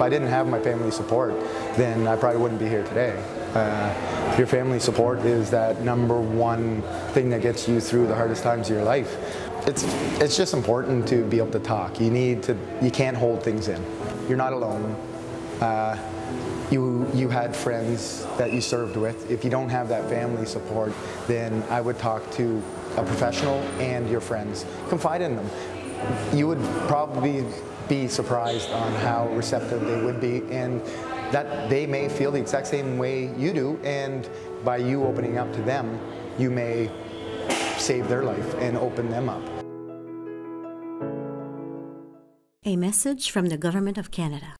If I didn't have my family support, then I probably wouldn't be here today. Uh, your family support is that number one thing that gets you through the hardest times of your life. It's, it's just important to be able to talk. You need to, you can't hold things in. You're not alone. Uh, you, you had friends that you served with. If you don't have that family support, then I would talk to a professional and your friends. Confide in them. You would probably be surprised on how receptive they would be and that they may feel the exact same way you do and by you opening up to them, you may save their life and open them up. A message from the Government of Canada.